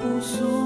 不说。